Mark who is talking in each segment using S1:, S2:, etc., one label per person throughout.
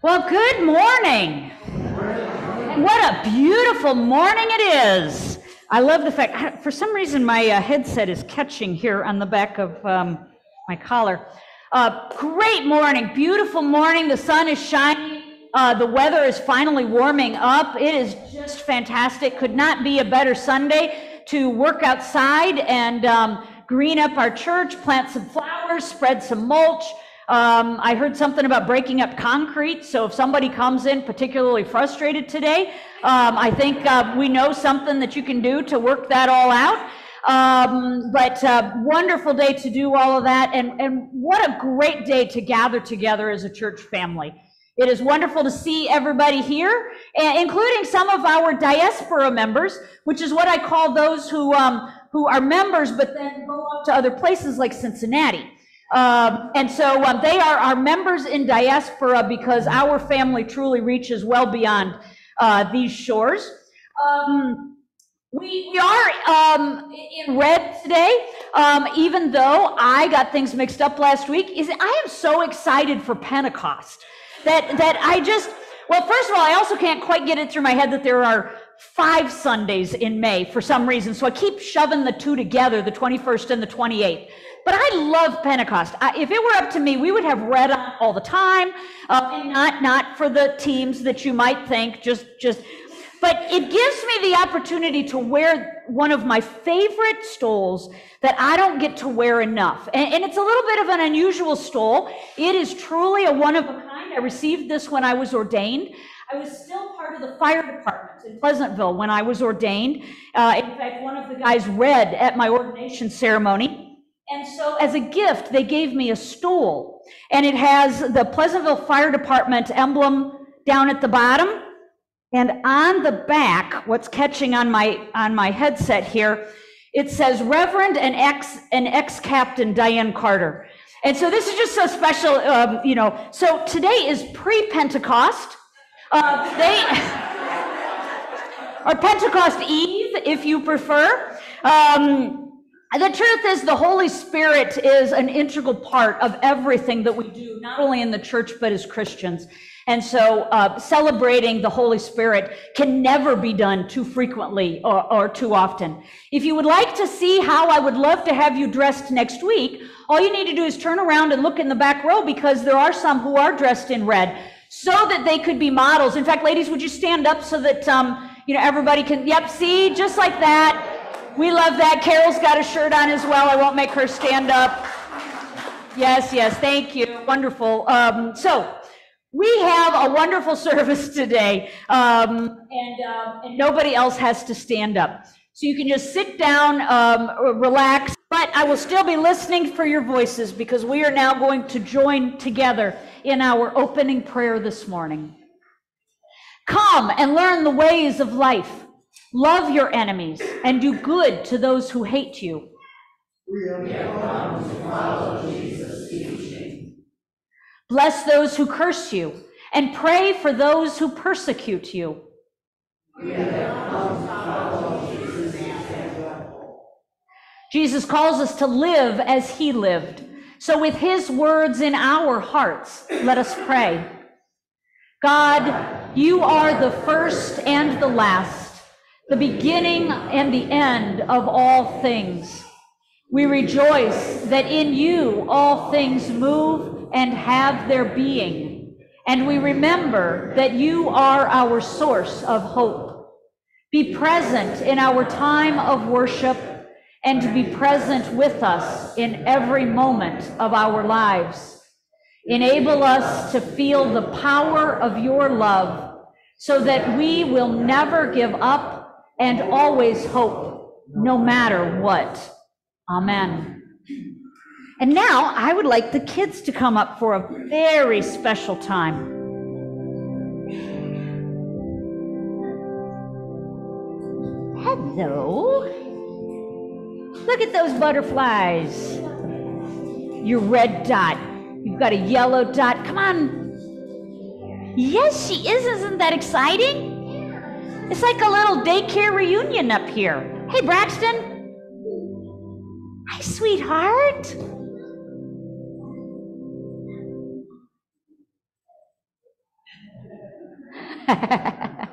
S1: Well, good morning. What a beautiful morning it is. I love the fact, for some reason, my uh, headset is catching here on the back of um, my collar. Uh, great morning, beautiful morning. The sun is shining. Uh, the weather is finally warming up. It is just fantastic. Could not be a better Sunday to work outside and um, green up our church, plant some flowers, spread some mulch. Um, I heard something about breaking up concrete. So if somebody comes in particularly frustrated today, um, I think uh, we know something that you can do to work that all out. Um, but uh, wonderful day to do all of that. And, and what a great day to gather together as a church family. It is wonderful to see everybody here, including some of our diaspora members, which is what I call those who, um, who are members but then go up to other places like Cincinnati. Um, and so um, they are our members in diaspora because our family truly reaches well beyond uh, these shores. Um, we, we are um, in red today, um, even though I got things mixed up last week. Is I am so excited for Pentecost that that I just well, first of all, I also can't quite get it through my head that there are five Sundays in May for some reason. So I keep shoving the two together, the 21st and the 28th. But I love Pentecost. I, if it were up to me, we would have red on all the time, uh, and not not for the teams that you might think just just. But it gives me the opportunity to wear one of my favorite stoles that I don't get to wear enough. And, and, it's a little bit of an unusual stole. It is truly a one of a kind. I received this when I was ordained. I was still part of the fire department in Pleasantville when I was ordained. Uh, in fact, one of the guys read at my ordination ceremony. And so, as a gift, they gave me a stool, and it has the Pleasantville Fire Department emblem down at the bottom. And on the back, what's catching on my on my headset here, it says Reverend and ex and ex Captain Diane Carter. And so this is just so special, um, you know. So today is pre-Pentecost. Uh, they or Pentecost Eve, if you prefer. Um, the truth is, the Holy Spirit is an integral part of everything that we do, not only in the church, but as Christians. And so, uh, celebrating the Holy Spirit can never be done too frequently or, or too often. If you would like to see how I would love to have you dressed next week, all you need to do is turn around and look in the back row because there are some who are dressed in red so that they could be models. In fact, ladies, would you stand up so that, um, you know, everybody can, yep, see, just like that. We love that. Carol's got a shirt on as well. I won't make her stand up. Yes, yes, thank you. Wonderful. Um, so, we have a wonderful service today, um, and, um, and, nobody else has to stand up. So you can just sit down, um, relax, but I will still be listening for your voices because we are now going to join together in our opening prayer this morning. Come and learn the ways of life. Love your enemies and do good to those who hate you. We have come to follow Jesus' teaching. Bless those who curse you and pray for those who persecute you. We have come to follow Jesus' example. Jesus calls us to live as he lived. So, with his words in our hearts, let us pray. God, you are the first and the last the beginning and the end of all things. We rejoice that in you all things move and have their being, and we remember that you are our source of hope. Be present in our time of worship and be present with us in every moment of our lives. Enable us to feel the power of your love so that we will never give up and always hope, no matter what. Amen. And now I would like the kids to come up for a very special time. Hello. Look at those butterflies. Your red dot. You've got a yellow dot. Come on. Yes, she is. Isn't that exciting? It's like a little daycare reunion up here. Hey, Braxton. Hi, sweetheart.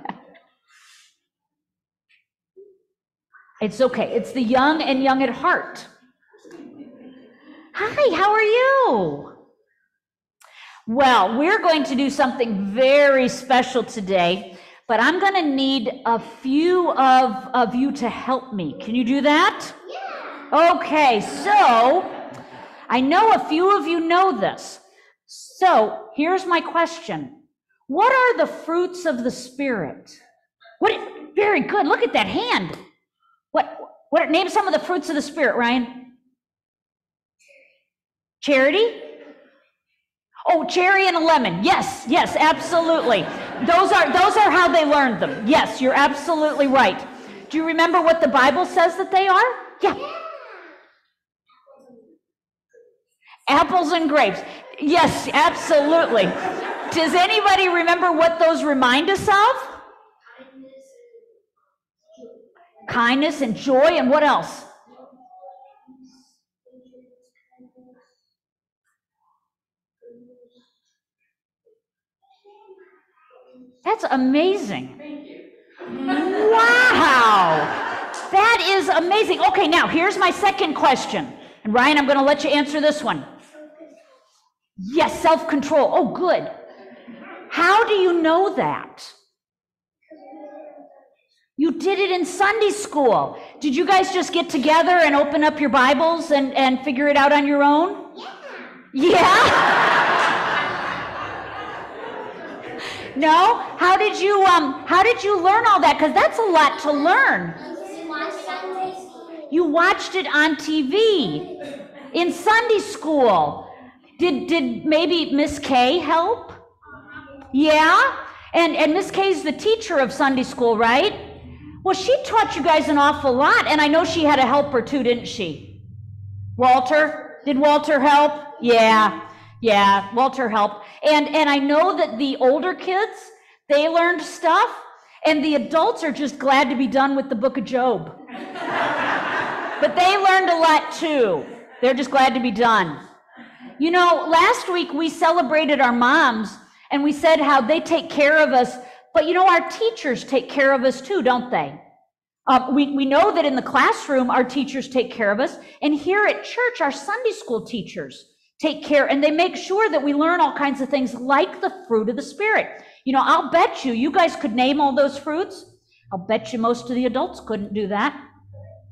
S1: it's okay. It's the young and young at heart. Hi, how are you? Well, we're going to do something very special today, but I'm going to need a few of, of you to help me. Can you do that? Yeah. Okay, so I know a few of you know this. So here's my question What are the fruits of the Spirit? What? Very good. Look at that hand. What? What? Name some of the fruits of the Spirit, Ryan. Charity. Oh, cherry and a lemon. Yes, yes, absolutely. Those are those are how they learned them. Yes, you're absolutely right. Do you remember what the Bible says that they are? Yeah. Apples and grapes. Yes, absolutely. Does anybody remember what those remind us of? Kindness and joy and what else? That's amazing. Thank you. wow. That is amazing. Okay, now here's my second question. And Ryan, I'm going to let you answer this one. Yes, self control. Oh, good. How do you know that? You did it in Sunday school. Did you guys just get together and open up your Bibles and, and figure it out on your own? Yeah? Yeah? No? How did you um how did you learn all that? Because that's a lot to learn. You watched it on TV in Sunday school. Did did maybe Miss Kay help? Yeah? And and Miss Kay's the teacher of Sunday school, right? Well, she taught you guys an awful lot, and I know she had a helper too, didn't she? Walter? Did Walter help? Yeah. Yeah, Walter helped. And and I know that the older kids, they learned stuff, and the adults are just glad to be done with the book of Job. but they learned a lot too. They're just glad to be done. You know, last week we celebrated our moms and we said how they take care of us, but you know, our teachers take care of us too, don't they? Uh, we, we know that in the classroom, our teachers take care of us. And here at church, our Sunday school teachers take care and they make sure that we learn all kinds of things like the fruit of the spirit. You know, I'll bet you, you guys could name all those fruits. I'll bet you most of the adults couldn't do that.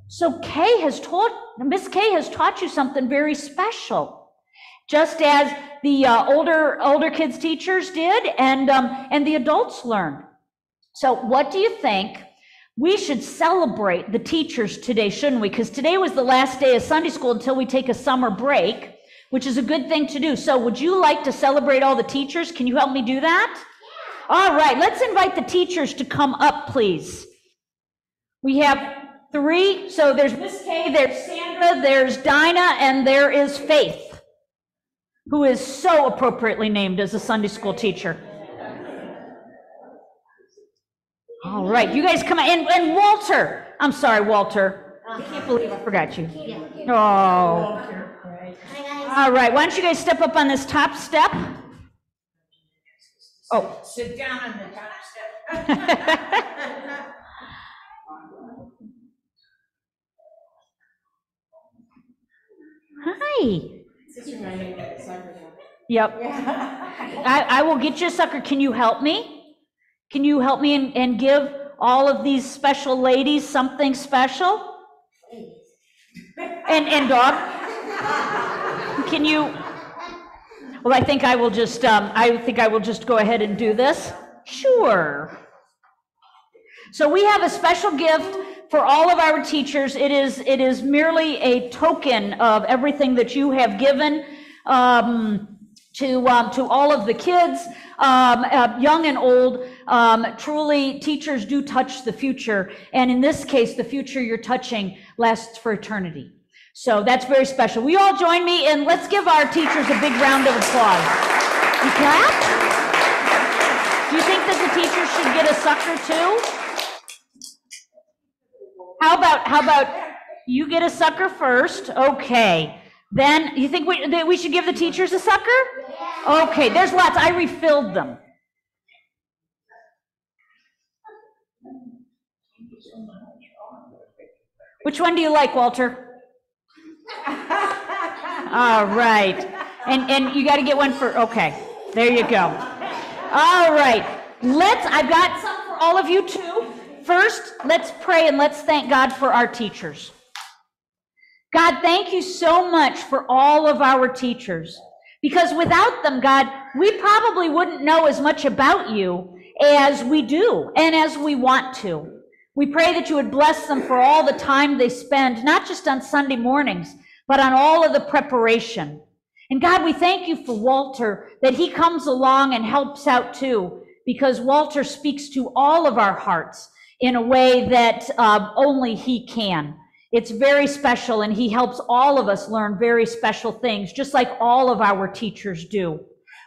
S1: So Kay has taught, Miss Kay has taught you something very special, just as the uh, older older kids teachers did, and um, and the adults learned. So, what do you think? We should celebrate the teachers today, shouldn't we? Because today was the last day of Sunday school until we take a summer break which is a good thing to do. So, would you like to celebrate all the teachers? Can you help me do that? Yeah. All right, let's invite the teachers to come up, please. We have three. So, there's Miss Kay, there's Sandra, there's Dinah, and there is Faith, who is so appropriately named as a Sunday school teacher. All right, you guys come in. And, and Walter, I'm sorry, Walter. I can't believe I forgot you. Oh. All right, why don't you guys step up on this top step?
S2: Oh. Sit down on the top step.
S1: Hi. Yep. I, I will get you a sucker. Can you help me? Can you help me and, and give all of these special ladies something special? And, and dog? Can you? Well, I think I will just, um, I think I will just go ahead and do this. Sure. So we have a special gift for all of our teachers. It is, it is merely a token of everything that you have given um, to, um, to all of the kids, um, uh, young and old. Um, truly, teachers do touch the future. And in this case, the future you're touching lasts for eternity. So that's very special. We all join me and let's give our teachers a big round of applause. You clap? Do you think that the teachers should get a sucker too? How about, how about you get a sucker first? Okay. Then you think we, that we should give the teachers a sucker? Okay, there's lots. I refilled them. Which one do you like, Walter? All right. And, and you got to get one for, okay, there you go. All right. Let's, I've got some for all of you too. First, let's pray and let's thank God for our teachers. God, thank you so much for all of our teachers. Because without them, God, we probably wouldn't know as much about you as we do and as we want to. We pray that you would bless them for all the time they spend, not just on Sunday mornings, but on all of the preparation. And God, we thank you for Walter, that he comes along and helps out too, because Walter speaks to all of our hearts in a way that uh, only he can. It's very special, and he helps all of us learn very special things, just like all of our teachers do.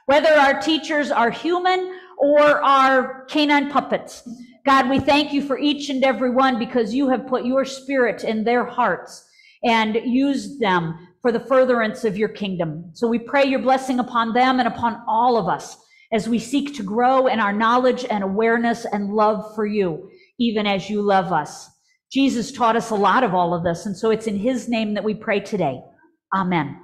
S1: Whether our teachers are human or are canine puppets, God, we thank you for each and every one because you have put your spirit in their hearts and use them for the furtherance of your kingdom. So we pray your blessing upon them and upon all of us as we seek to grow in our knowledge and awareness and love for you, even as you love us. Jesus taught us a lot of all of this, and so it's in his name that we pray today. Amen.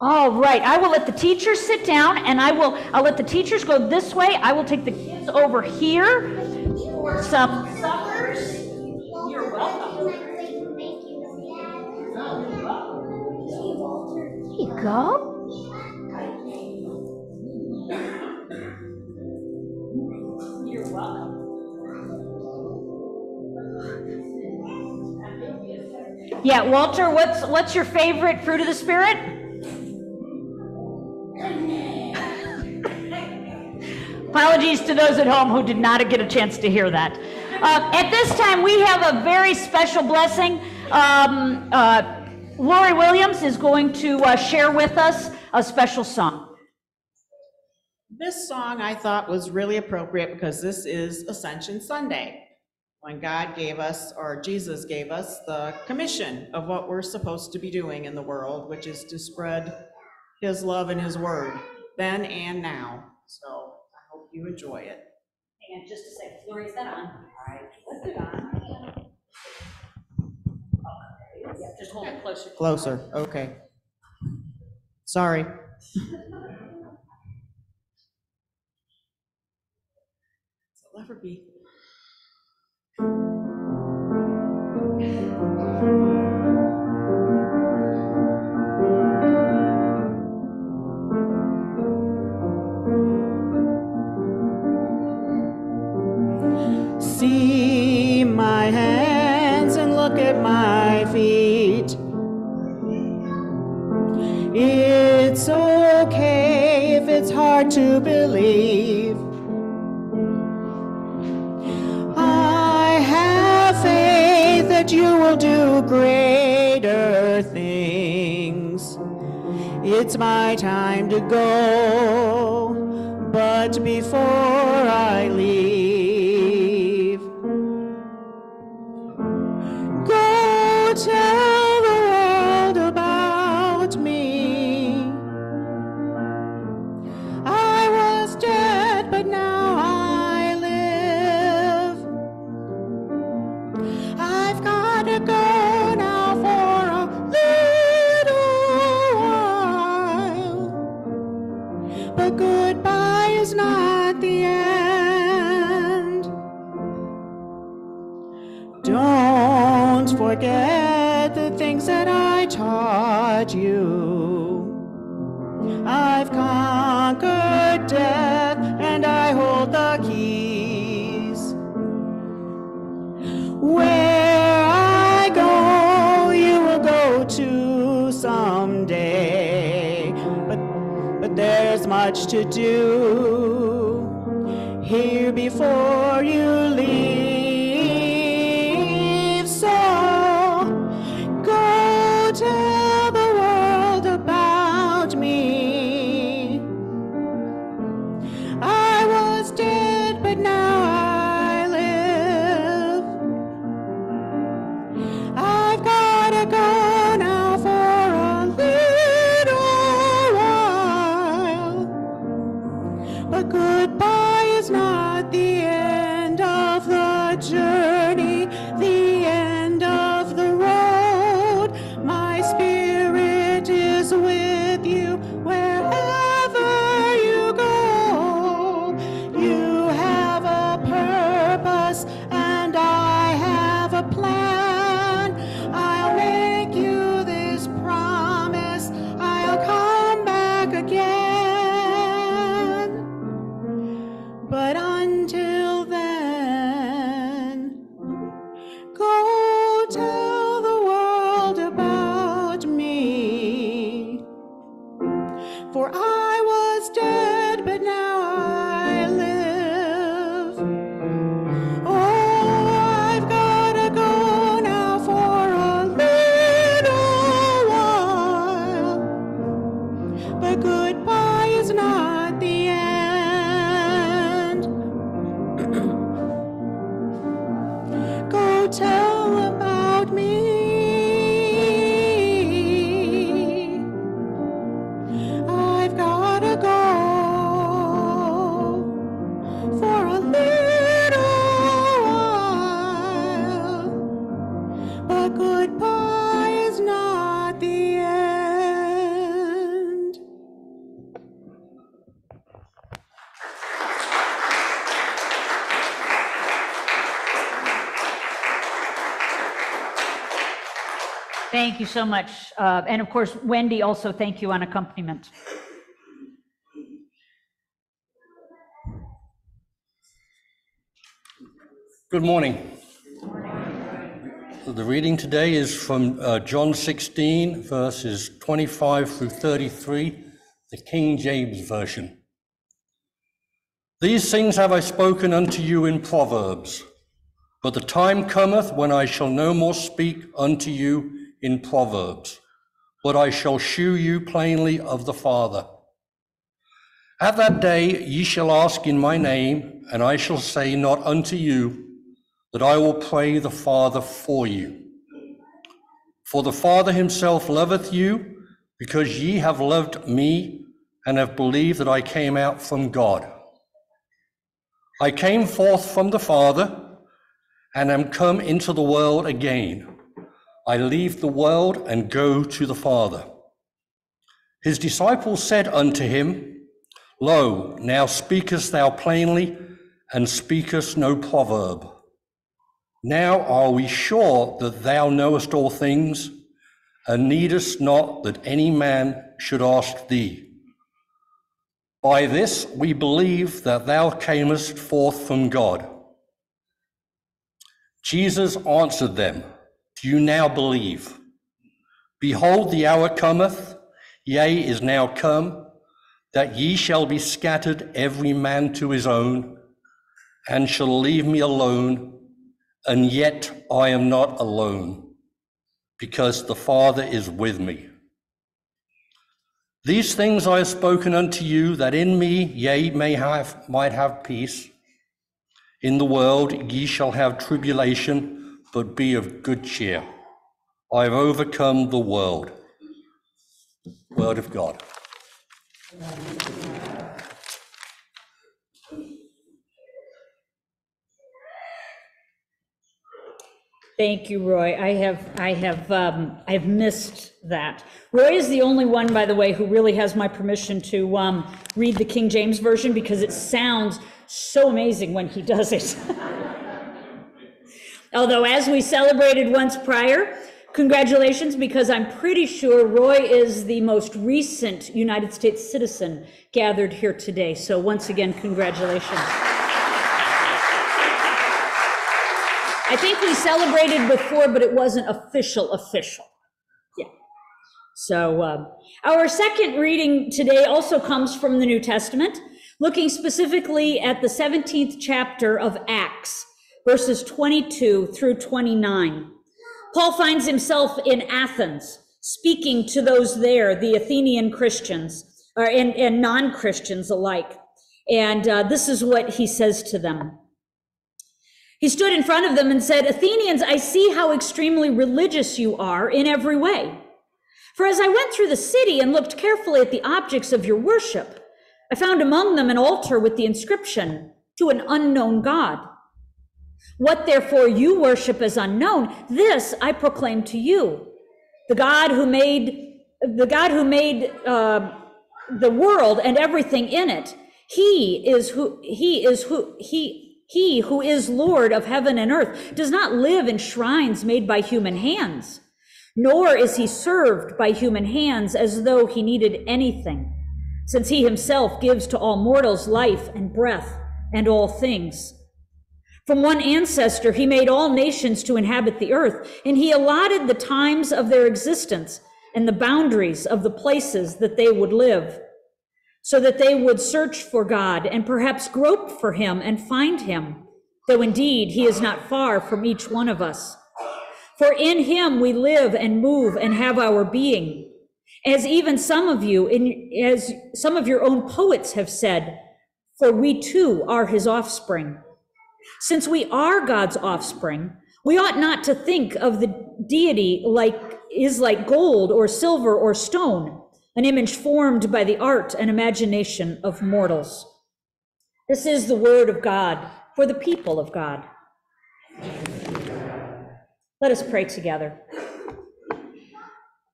S1: All right, I will let the teachers sit down and I will I'll let the teachers go this way. I will take the kids over here for some go. You're welcome. Yeah, Walter, what's what's your favorite fruit of the spirit? Apologies to those at home who did not get a chance to hear that. Uh, at this time, we have a very special blessing. Um, uh, Lori Williams is going to uh, share with us a special song.
S3: This song I thought was really appropriate because this is Ascension Sunday, when God gave us, or Jesus gave us, the commission of what we're supposed to be doing in the world, which is to spread His love and His word, then and now. So I hope you enjoy it.
S1: And just to say, Lori, is that on? All right, let's it on. Just hold it closer.
S3: Closer, okay. Sorry. So let her be. Hard to believe. I have faith that you will do greater things. It's my time to go, but before I leave, But goodbye is not the end. Don't forget the things that I taught you. I've come to do here before you have
S1: Thank you so much. Uh, And of course, Wendy, also thank you on accompaniment.
S4: Good morning. The reading today is from uh, John 16, verses 25 through 33, the King James Version. These things have I spoken unto you in Proverbs, but the time cometh when I shall no more speak unto you in Proverbs, but I shall shew you plainly of the Father. At that day ye shall ask in my name, and I shall say not unto you, that I will pray the Father for you. For the Father himself loveth you, because ye have loved me, and have believed that I came out from God. I came forth from the Father, and am come into the world again. I leave the world and go to the Father. His disciples said unto him, Lo, now speakest thou plainly, and speakest no proverb. Now are we sure that thou knowest all things, and needest not that any man should ask thee. By this we believe that thou camest forth from God. Jesus answered them, Do you now believe? Behold, the hour cometh, yea, is now come, that ye shall be scattered every man to his own, and shall leave me alone, and yet I am not alone, because the Father is with me. These things I have spoken unto you, that in me ye may have might have peace. In the world ye shall have tribulation, but be of good cheer. I have overcome the world. Word of God.
S1: Thank you, Roy. I have, I have, um, I've missed that. Roy is the only one, by the way, who really has my permission to, um, read the King James Version because it sounds so amazing when he does it. Although, as we celebrated once prior, Congratulations, because I'm pretty sure Roy is the most recent United States citizen gathered here today. So once again, congratulations. I think we celebrated before, but it wasn't official, official. Yeah. So um, our second reading today also comes from the New Testament, looking specifically at the 17th chapter of Acts, verses 22 through 29. Paul finds himself in Athens, speaking to those there, the Athenian Christians, or, and, and non-Christians alike. And uh, this is what he says to them. He stood in front of them and said, Athenians, I see how extremely religious you are in every way. For as I went through the city and looked carefully at the objects of your worship, I found among them an altar with the inscription, to an unknown God. What therefore you worship as unknown, this I proclaim to you. The God who made, the God who made uh, the world and everything in it, he is who, he is who, he he who is Lord of heaven and earth does not live in shrines made by human hands, nor is he served by human hands as though he needed anything, since he himself gives to all mortals life and breath and all things. From one ancestor, he made all nations to inhabit the earth, and he allotted the times of their existence and the boundaries of the places that they would live so that they would search for God and perhaps grope for him and find him, though indeed he is not far from each one of us. For in him we live and move and have our being. As even some of you, in, as some of your own poets have said, for we too are his offspring. Since we are God's offspring, we ought not to think of the deity like is like gold or silver or stone an image formed by the art and imagination of mortals. This is the word of God for the people of God. Let us pray together.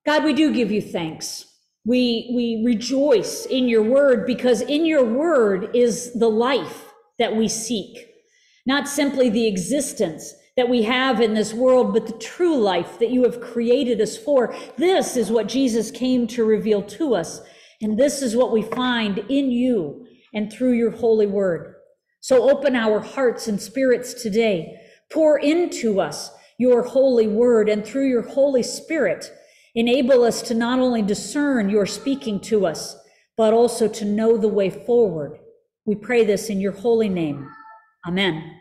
S1: God, we do give you thanks. We, we rejoice in your word because in your word is the life that we seek, not simply the existence that we have in this world, but the true life that you have created us for. This is what Jesus came to reveal to us. And this is what we find in you and through your holy word. So open our hearts and spirits today. Pour into us your holy word and through your Holy Spirit, enable us to not only discern your speaking to us, but also to know the way forward. We pray this in your holy name. Amen.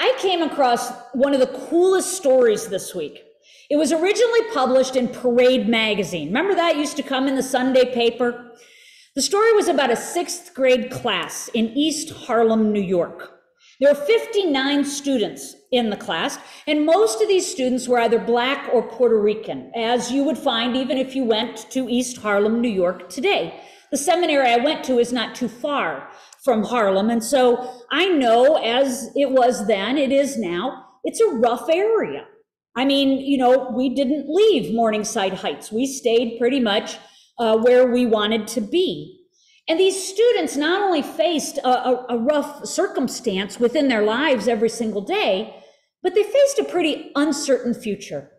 S1: I came across one of the coolest stories this week. It was originally published in Parade magazine. Remember that used to come in the Sunday paper? The story was about a sixth grade class in East Harlem, New York. There were 59 students in the class, and most of these students were either Black or Puerto Rican, as you would find even if you went to East Harlem, New York today. The seminary I went to is not too far from Harlem. And so I know as it was then, it is now, it's a rough area. I mean, you know, we didn't leave Morningside Heights. We stayed pretty much uh, where we wanted to be. And these students not only faced a, a, a rough circumstance within their lives every single day, but they faced a pretty uncertain future.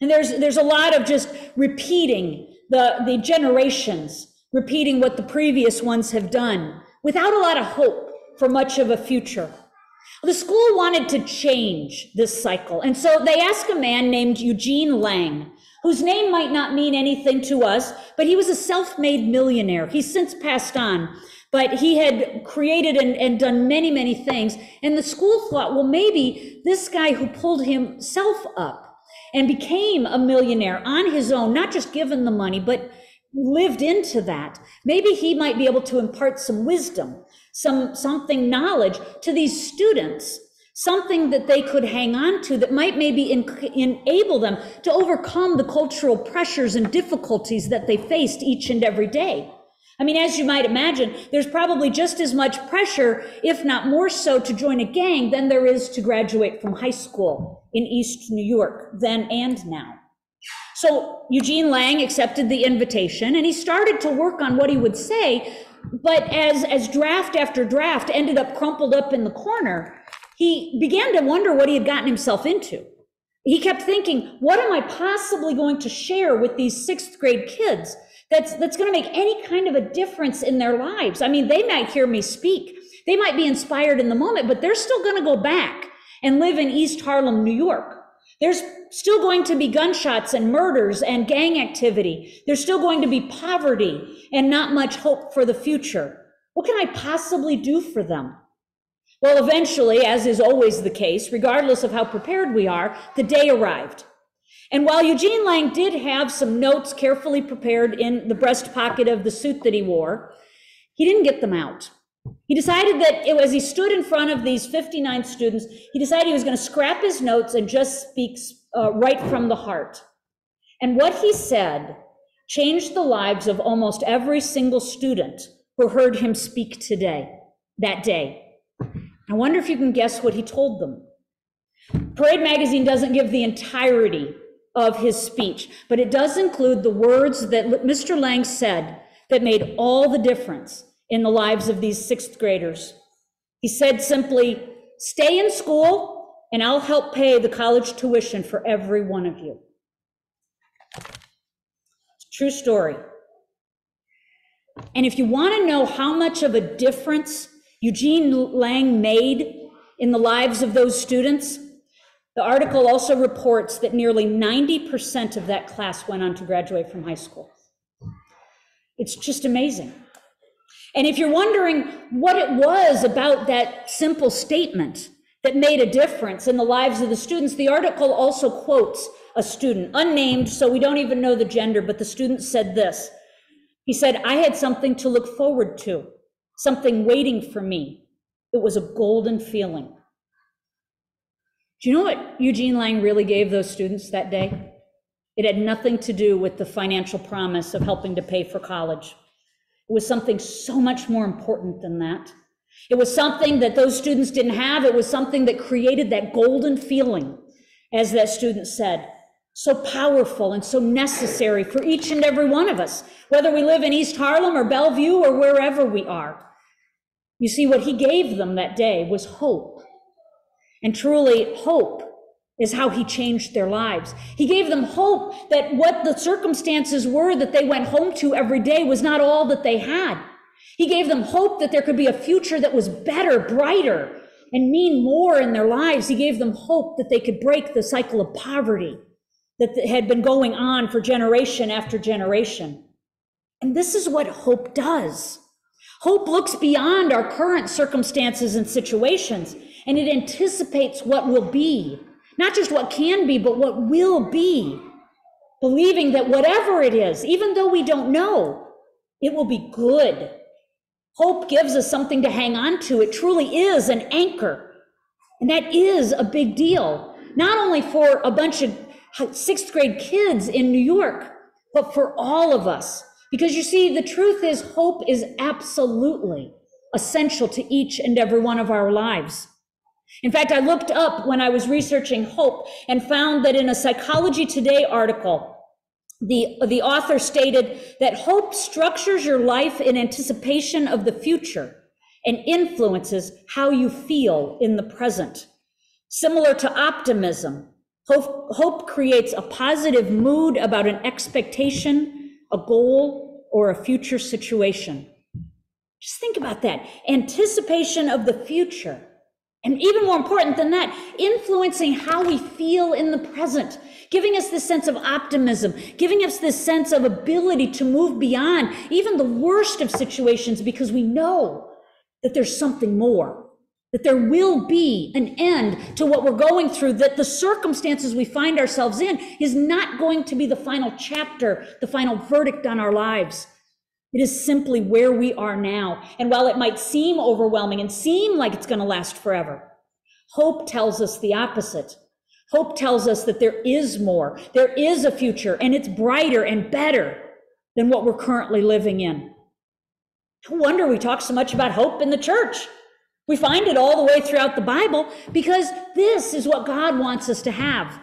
S1: And there's, there's a lot of just repeating the, the generations, repeating what the previous ones have done without a lot of hope for much of a future. The school wanted to change this cycle, and so they asked a man named Eugene Lang, whose name might not mean anything to us, but he was a self made millionaire. He's since passed on, but he had created and, and, done many, many things. And the school thought, well, maybe this guy who pulled himself up and became a millionaire on his own, not just given the money, but lived into that. Maybe he might be able to impart some wisdom, some something knowledge to these students, something that they could hang on to that might maybe in, enable them to overcome the cultural pressures and difficulties that they faced each and every day. I mean, as you might imagine, there's probably just as much pressure, if not more so, to join a gang than there is to graduate from high school in East New York, then and now. So Eugene Lang accepted the invitation and he started to work on what he would say. But as, as draft after draft ended up crumpled up in the corner, he began to wonder what he had gotten himself into. He kept thinking, what am I possibly going to share with these sixth grade kids that's, that's going to make any kind of a difference in their lives? I mean, they might hear me speak. They might be inspired in the moment, but they're still going to go back and live in East Harlem, New York. There's still going to be gunshots and murders and gang activity. There's still going to be poverty and not much hope for the future. What can I possibly do for them? Well, eventually, as is always the case, regardless of how prepared we are, the day arrived. And while Eugene Lang did have some notes carefully prepared in the breast pocket of the suit that he wore, he didn't get them out. He decided that it, as he stood in front of these 59 students, he decided he was going to scrap his notes and just speak uh, right from the heart. And what he said changed the lives of almost every single student who heard him speak today, that day. I wonder if you can guess what he told them. Parade magazine doesn't give the entirety of his speech, but it does include the words that Mr. Lang said that made all the difference in the lives of these sixth graders. He said simply, stay in school and I'll help pay the college tuition for every one of you. True story. And if you want to know how much of a difference Eugene Lang made in the lives of those students, the article also reports that nearly 90% of that class went on to graduate from high school. It's just amazing. And if you're wondering what it was about that simple statement that made a difference in the lives of the students, the article also quotes a student, unnamed, so we don't even know the gender, but the student said this. He said, I had something to look forward to, something waiting for me. It was a golden feeling. Do you know what Eugene Lang really gave those students that day? It had nothing to do with the financial promise of helping to pay for college. It was something so much more important than that. It was something that those students didn't have. It was something that created that golden feeling, as that student said. So powerful and so necessary for each and every one of us, whether we live in East Harlem or Bellevue or wherever we are. You see, what he gave them that day was hope. And truly, hope is how he changed their lives. He gave them hope that what the circumstances were that they went home to every day was not all that they had. He gave them hope that there could be a future that was better, brighter, and mean more in their lives. He gave them hope that they could break the cycle of poverty that had been going on for generation after generation. And this is what hope does. Hope looks beyond our current circumstances and situations, and it anticipates what will be not just what can be, but what will be. Believing that whatever it is, even though we don't know, it will be good. Hope gives us something to hang on to. It truly is an anchor. And that is a big deal, not only for a bunch of sixth grade kids in New York, but for all of us. Because you see, the truth is, hope is absolutely essential to each and every one of our lives. In fact, I looked up when I was researching hope and found that in a Psychology Today article, the, the author stated that hope structures your life in anticipation of the future and influences how you feel in the present. Similar to optimism, hope, hope creates a positive mood about an expectation, a goal, or a future situation. Just think about that. Anticipation of the future and even more important than that, influencing how we feel in the present, giving us this sense of optimism, giving us this sense of ability to move beyond even the worst of situations because we know that there's something more, that there will be an end to what we're going through, that the circumstances we find ourselves in is not going to be the final chapter, the final verdict on our lives. It is simply where we are now. And while it might seem overwhelming and seem like it's going to last forever, hope tells us the opposite. Hope tells us that there is more, there is a future, and it's brighter and better than what we're currently living in. No wonder we talk so much about hope in the church. We find it all the way throughout the Bible because this is what God wants us to have.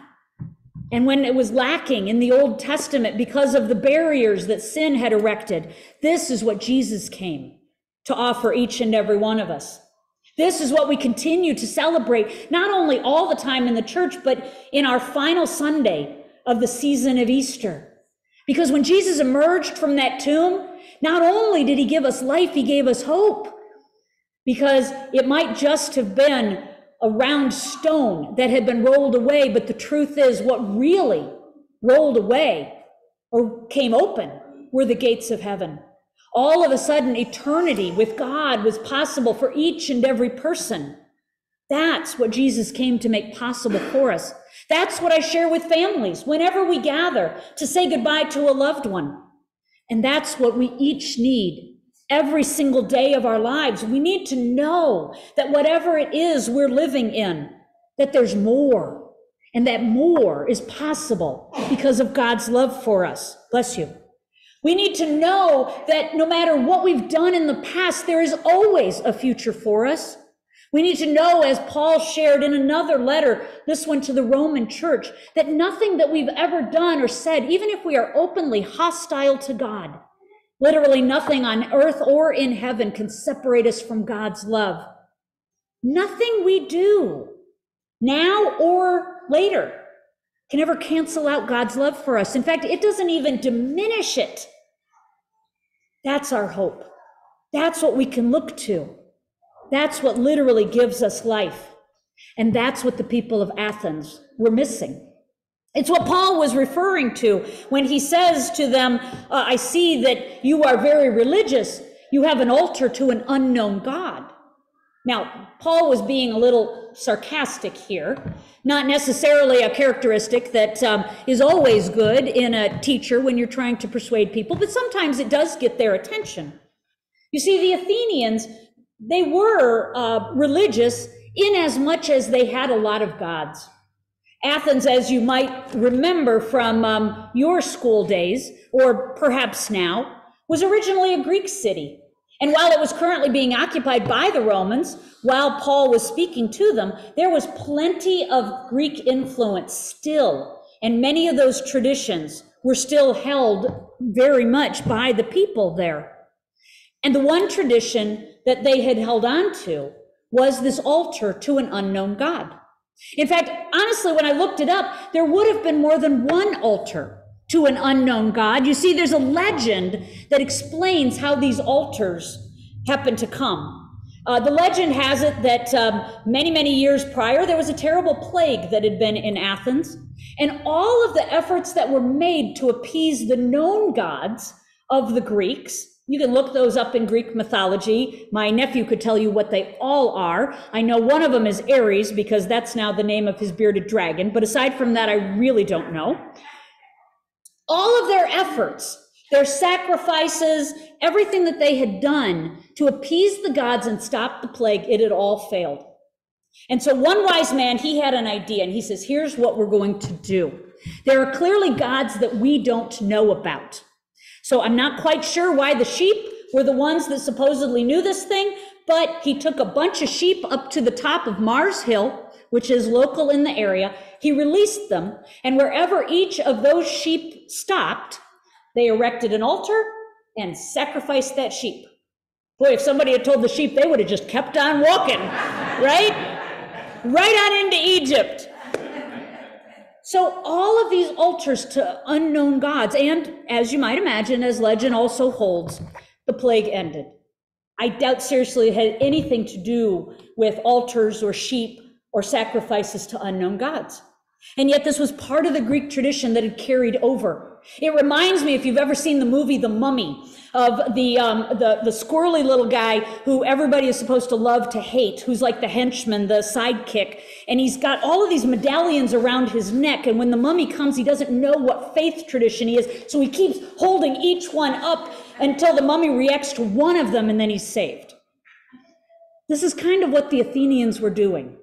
S1: And when it was lacking in the Old Testament because of the barriers that sin had erected, this is what Jesus came to offer each and every one of us. This is what we continue to celebrate, not only all the time in the church, but in our final Sunday of the season of Easter. Because when Jesus emerged from that tomb, not only did he give us life, he gave us hope. Because it might just have been a round stone that had been rolled away, but the truth is, what really rolled away or came open were the gates of heaven. All of a sudden, eternity with God was possible for each and every person. That's what Jesus came to make possible for us. That's what I share with families whenever we gather to say goodbye to a loved one. And that's what we each need every single day of our lives. We need to know that whatever it is we're living in, that there's more and that more is possible because of God's love for us. Bless you. We need to know that no matter what we've done in the past, there is always a future for us. We need to know, as Paul shared in another letter, this one to the Roman church, that nothing that we've ever done or said, even if we are openly hostile to God, literally nothing on earth or in heaven can separate us from God's love. Nothing we do now or later can ever cancel out God's love for us. In fact, it doesn't even diminish it. That's our hope. That's what we can look to. That's what literally gives us life. And that's what the people of Athens were missing. It's what Paul was referring to when he says to them, uh, I see that you are very religious. You have an altar to an unknown God. Now, Paul was being a little sarcastic here, not necessarily a characteristic that um, is always good in a teacher when you're trying to persuade people, but sometimes it does get their attention. You see, the Athenians, they were uh, religious in as much as they had a lot of gods. Athens, as you might remember from um, your school days, or perhaps now, was originally a Greek city. And while it was currently being occupied by the Romans, while Paul was speaking to them, there was plenty of Greek influence still. And many of those traditions were still held very much by the people there. And the one tradition that they had held on to was this altar to an unknown God. In fact, honestly, when I looked it up, there would have been more than one altar to an unknown God. You see, there's a legend that explains how these altars happen to come. Uh, the legend has it that um, many, many years prior, there was a terrible plague that had been in Athens. And all of the efforts that were made to appease the known gods of the Greeks, you can look those up in Greek mythology. My nephew could tell you what they all are. I know one of them is Ares because that's now the name of his bearded dragon. But aside from that, I really don't know all of their efforts, their sacrifices, everything that they had done to appease the gods and stop the plague, it had all failed. And so one wise man, he had an idea and he says, here's what we're going to do. There are clearly gods that we don't know about. So I'm not quite sure why the sheep were the ones that supposedly knew this thing, but he took a bunch of sheep up to the top of Mars Hill, which is local in the area, he released them, and wherever each of those sheep stopped, they erected an altar and sacrificed that sheep. Boy, if somebody had told the sheep, they would have just kept on walking, right? Right on into Egypt. So, all of these altars to unknown gods, and as you might imagine, as legend also holds, the plague ended. I doubt seriously it had anything to do with altars or sheep or sacrifices to unknown gods. And yet, this was part of the Greek tradition that had carried over. It reminds me, if you've ever seen the movie The Mummy, of the, um, the, the squirrely little guy who everybody is supposed to love to hate, who's like the henchman, the sidekick. And he's got all of these medallions around his neck. And when the mummy comes, he doesn't know what faith tradition he is. So he keeps holding each one up until the mummy reacts to one of them and then he's saved. This is kind of what the Athenians were doing.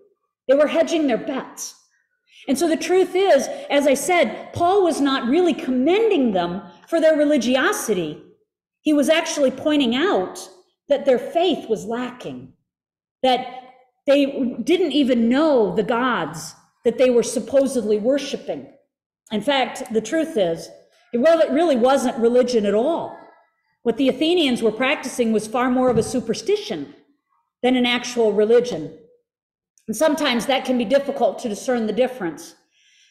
S1: They were hedging their bets. And so the truth is, as I said, Paul was not really commending them for their religiosity. He was actually pointing out that their faith was lacking, that they didn't even know the gods that they were supposedly worshiping. In fact, the truth is, well it really wasn't religion at all. What the Athenians were practicing was far more of a superstition than an actual religion. And sometimes that can be difficult to discern the difference.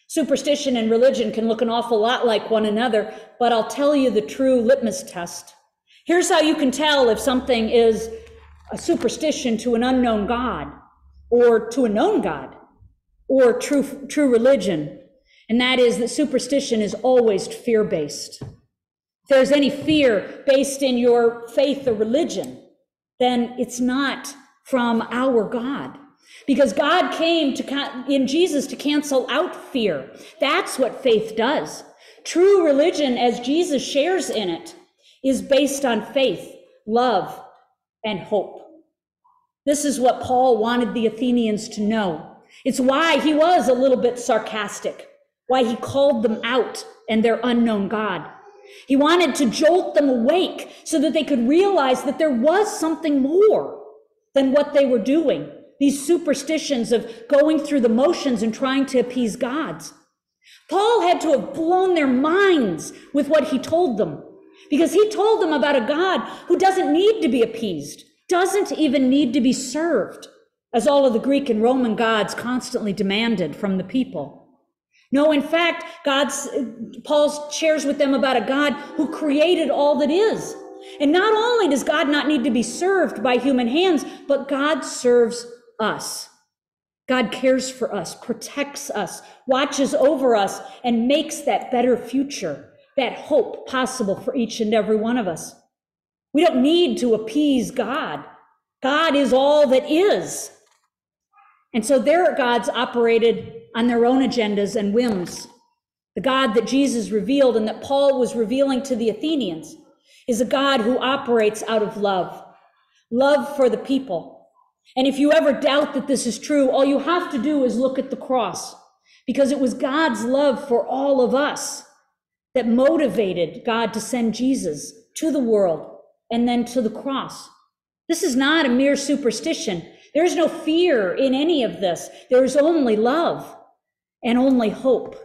S1: Superstition and religion can look an awful lot like one another, but I'll tell you the true litmus test. Here's how you can tell if something is a superstition to an unknown God or to a known God or true, true religion. And that is that superstition is always fear based. If there's any fear based in your faith or religion, then it's not from our God. Because God came to, in Jesus to cancel out fear. That's what faith does. True religion, as Jesus shares in it, is based on faith, love, and hope. This is what Paul wanted the Athenians to know. It's why he was a little bit sarcastic, why he called them out and their unknown God. He wanted to jolt them awake so that they could realize that there was something more than what they were doing. These superstitions of going through the motions and trying to appease gods. Paul had to have blown their minds with what he told them because he told them about a God who doesn't need to be appeased, doesn't even need to be served, as all of the Greek and Roman gods constantly demanded from the people. No, in fact, God's, Paul shares with them about a God who created all that is. And not only does God not need to be served by human hands, but God serves us. God cares for us, protects us, watches over us, and makes that better future, that hope possible for each and every one of us. We don't need to appease God. God is all that is. And so their gods operated on their own agendas and whims. The God that Jesus revealed and that Paul was revealing to the Athenians is a God who operates out of love, love for the people. And if you ever doubt that this is true, all you have to do is look at the cross, because it was God's love for all of us that motivated God to send Jesus to the world and then to the cross. This is not a mere superstition. There's no fear in any of this. There's only love and only hope.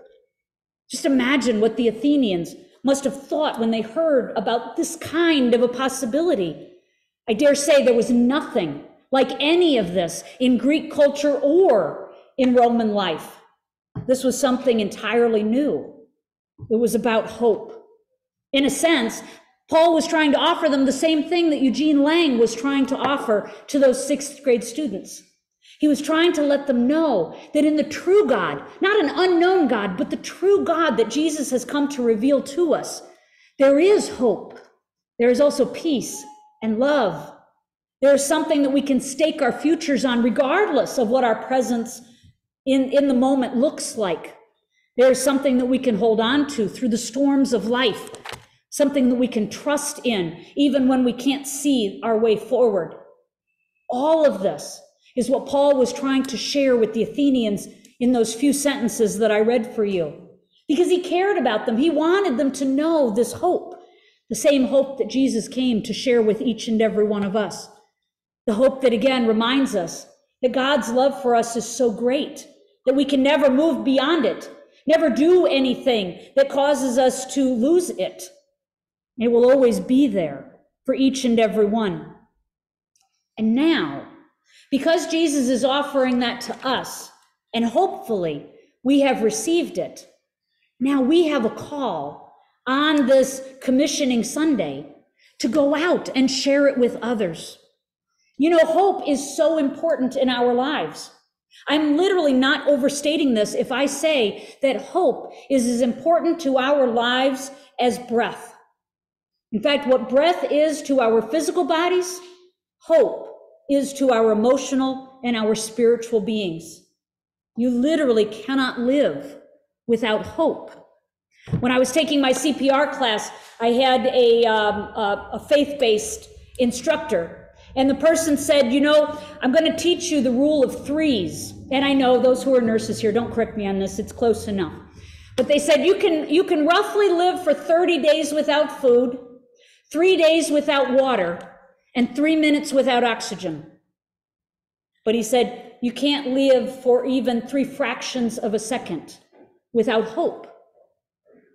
S1: Just imagine what the Athenians must have thought when they heard about this kind of a possibility. I dare say there was nothing like any of this in Greek culture or in Roman life. This was something entirely new. It was about hope. In a sense, Paul was trying to offer them the same thing that Eugene Lang was trying to offer to those sixth grade students. He was trying to let them know that in the true God, not an unknown God, but the true God that Jesus has come to reveal to us, there is hope. There is also peace and love. There is something that we can stake our futures on, regardless of what our presence in, in the moment looks like. There is something that we can hold on to through the storms of life, something that we can trust in, even when we can't see our way forward. All of this is what Paul was trying to share with the Athenians in those few sentences that I read for you. Because he cared about them. He wanted them to know this hope, the same hope that Jesus came to share with each and every one of us. The hope that again reminds us that God's love for us is so great that we can never move beyond it, never do anything that causes us to lose it. It will always be there for each and every one. And now, because Jesus is offering that to us, and hopefully we have received it, now we have a call on this commissioning Sunday to go out and share it with others. You know, hope is so important in our lives. I'm literally not overstating this if I say that hope is as important to our lives as breath. In fact, what breath is to our physical bodies, hope is to our emotional and our spiritual beings. You literally cannot live without hope. When I was taking my CPR class, I had a, um, a, a faith based instructor, and the person said, You know, I'm going to teach you the rule of threes. And I know those who are nurses here, don't correct me on this, it's close enough. But they said you can, you can roughly live for 30 days without food, three days without water, and three minutes without oxygen. But he said, you can't live for even three fractions of a second without hope.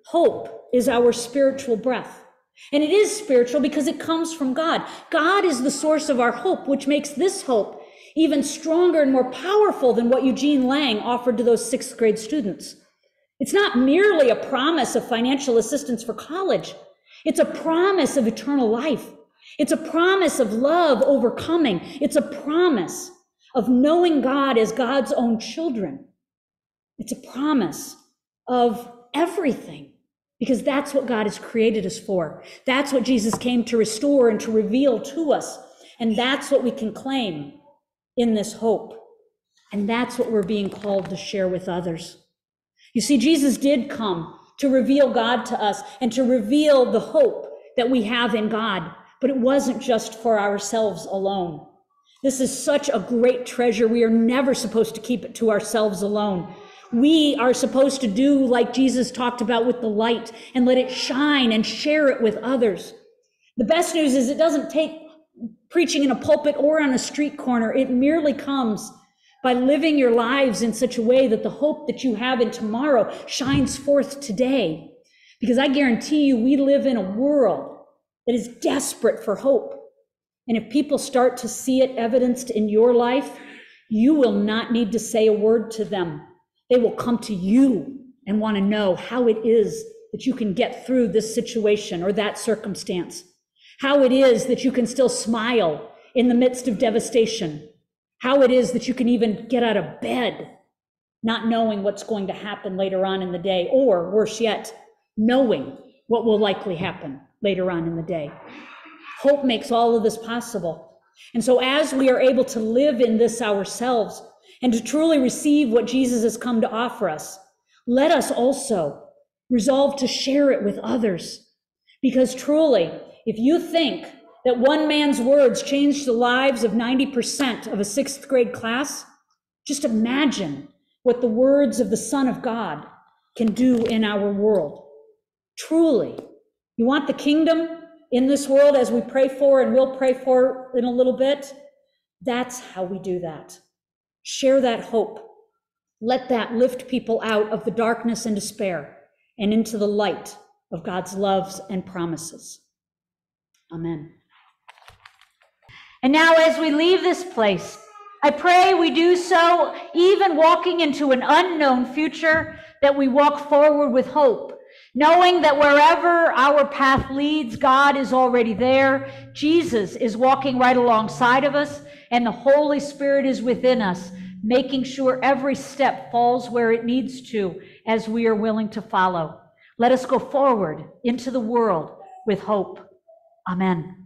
S1: Hope is our spiritual breath. And it is spiritual because it comes from God. God is the source of our hope, which makes this hope even stronger and more powerful than what Eugene Lang offered to those sixth grade students. It's not merely a promise of financial assistance for college. It's a promise of eternal life. It's a promise of love overcoming. It's a promise of knowing God as God's own children. It's a promise of everything because that's what God has created us for. That's what Jesus came to restore and to reveal to us. And that's what we can claim in this hope. And that's what we're being called to share with others. You see, Jesus did come to reveal God to us and to reveal the hope that we have in God, but it wasn't just for ourselves alone. This is such a great treasure. We are never supposed to keep it to ourselves alone. We are supposed to do like Jesus talked about with the light and let it shine and share it with others. The best news is it doesn't take preaching in a pulpit or on a street corner. It merely comes by living your lives in such a way that the hope that you have in tomorrow shines forth today. Because I guarantee you, we live in a world that is desperate for hope. And if people start to see it evidenced in your life, you will not need to say a word to them. They will come to you and want to know how it is that you can get through this situation or that circumstance, how it is that you can still smile in the midst of devastation, how it is that you can even get out of bed, not knowing what's going to happen later on in the day, or worse yet, knowing what will likely happen later on in the day. Hope makes all of this possible. And so, as we are able to live in this ourselves and to truly receive what Jesus has come to offer us, let us also resolve to share it with others. Because truly, if you think that one man's words changed the lives of 90% of a sixth grade class, just imagine what the words of the Son of God can do in our world. Truly, you want the kingdom in this world as we pray for and we'll pray for in a little bit? That's how we do that. Share that hope. Let that lift people out of the darkness and despair and into the light of God's loves and promises. Amen.
S5: And now, as we leave this place, I pray we do so, even walking into an unknown future, that we walk forward with hope, knowing that wherever our path leads, God is already there. Jesus is walking right alongside of us, and the Holy Spirit is within us, making sure every step falls where it needs to as we are willing to follow. Let us go forward into the world with hope. Amen.